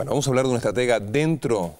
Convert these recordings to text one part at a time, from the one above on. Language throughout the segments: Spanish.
Bueno, vamos a hablar de una estratega dentro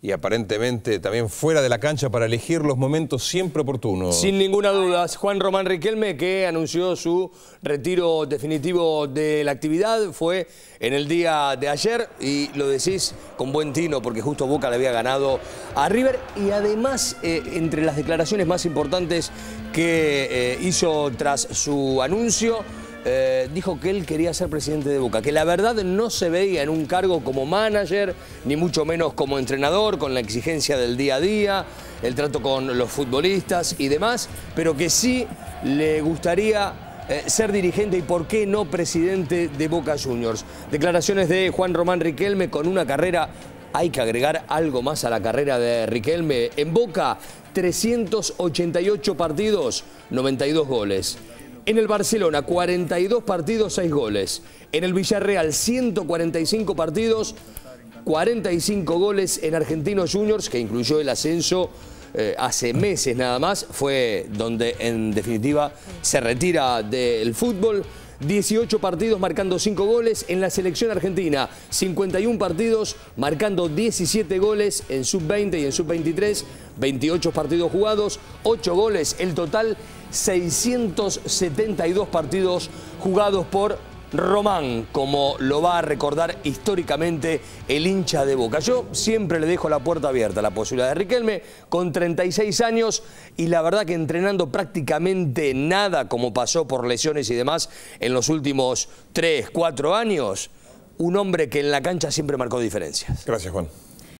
y aparentemente también fuera de la cancha para elegir los momentos siempre oportunos. Sin ninguna duda, Juan Román Riquelme que anunció su retiro definitivo de la actividad fue en el día de ayer y lo decís con buen tino porque justo Boca le había ganado a River y además eh, entre las declaraciones más importantes que eh, hizo tras su anuncio eh, dijo que él quería ser presidente de Boca, que la verdad no se veía en un cargo como manager, ni mucho menos como entrenador, con la exigencia del día a día, el trato con los futbolistas y demás, pero que sí le gustaría eh, ser dirigente y por qué no presidente de Boca Juniors. Declaraciones de Juan Román Riquelme con una carrera, hay que agregar algo más a la carrera de Riquelme. En Boca, 388 partidos, 92 goles. En el Barcelona, 42 partidos, 6 goles. En el Villarreal, 145 partidos, 45 goles en Argentinos Juniors, que incluyó el ascenso eh, hace meses nada más. Fue donde, en definitiva, se retira del fútbol. 18 partidos marcando 5 goles en la selección argentina, 51 partidos marcando 17 goles en sub-20 y en sub-23, 28 partidos jugados, 8 goles el total, 672 partidos jugados por Román, como lo va a recordar históricamente el hincha de Boca. Yo siempre le dejo la puerta abierta a la posibilidad de Riquelme, con 36 años y la verdad que entrenando prácticamente nada, como pasó por lesiones y demás en los últimos 3, 4 años, un hombre que en la cancha siempre marcó diferencias. Gracias, Juan.